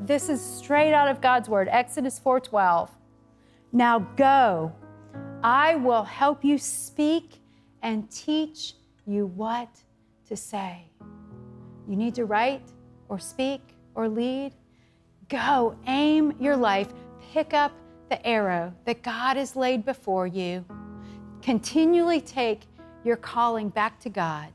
This is straight out of God's word, Exodus 4:12. Now go. I will help you speak and teach you what to say. You need to write or speak or lead. Go, aim your life, pick up the arrow that God has laid before you. Continually take your calling back to God